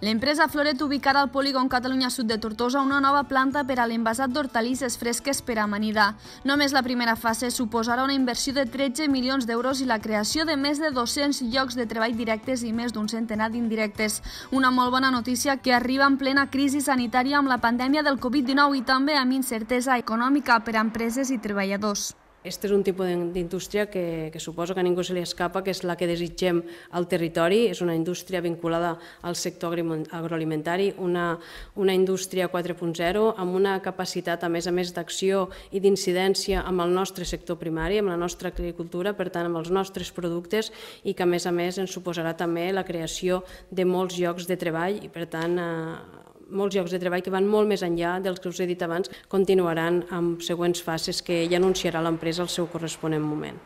L'empresa Floret, ubicada al polígon Catalunya Sud de Tortosa, una nova planta per a l'envasat d'hortalisses fresques per a amanidar. Només la primera fase suposarà una inversió de 13 milions d'euros i la creació de més de 200 llocs de treball directes i més d'un centenar d'indirectes. Una molt bona notícia que arriba en plena crisi sanitària amb la pandèmia del Covid-19 i també amb incertesa econòmica per a empreses i treballadors. Este és un tipus d'indústria que, que suposo que a ningú se li escapa, que és la que desitgem al territori. És una indústria vinculada al sector agroalimentari, una, una indústria 4.0 amb una capacitat, a més a més, d'acció i d'incidència amb el nostre sector primari, amb la nostra agricultura, per tant, amb els nostres productes i que, a més a més, ens suposarà també la creació de molts llocs de treball i, per tant, eh, molts llocs de treball que van molt més enllà dels que us he dit abans, continuaran amb següents fases que ja anunciarà l'empresa al seu corresponent moment.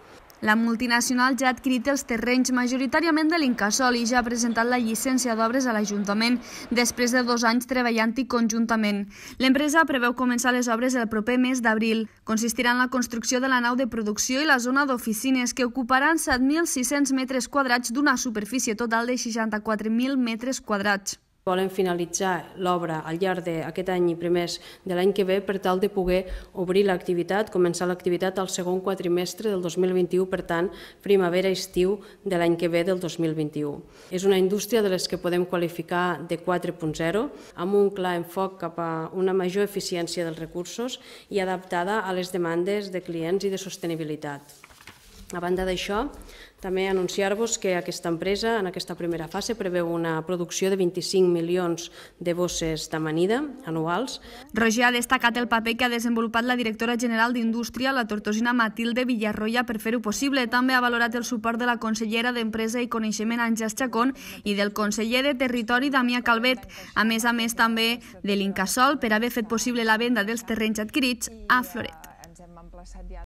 La multinacional ja ha adquirit els terrenys majoritàriament de l'Incasol i ja ha presentat la llicència d'obres a l'Ajuntament després de dos anys treballant-hi conjuntament. L'empresa preveu començar les obres el proper mes d'abril. Consistirà en la construcció de la nau de producció i la zona d'oficines que ocuparan 7.600 metres quadrats d'una superfície total de 64.000 metres quadrats. Volem finalitzar l'obra al llarg d'aquest any i primers de l'any que ve per tal de poder obrir l'activitat, començar l'activitat al segon quatrimestre del 2021, per tant, primavera-estiu de l'any que ve del 2021. És una indústria de les que podem qualificar de 4.0, amb un clar enfoc cap a una major eficiència dels recursos i adaptada a les demandes de clients i de sostenibilitat. A banda d'això, també anunciar-vos que aquesta empresa, en aquesta primera fase, preveu una producció de 25 milions de bosses d'amanida anuals. Roger ha destacat el paper que ha desenvolupat la directora general d'Indústria, la tortosina Matilde Villarroya, per fer-ho possible. També ha valorat el suport de la consellera d'Empresa i Coneixement, Àngels Chacón, i del conseller de Territori, Damià Calvet. A més a més, també de l'Incasol, per haver fet possible la venda dels terrenys adquirits a Floret.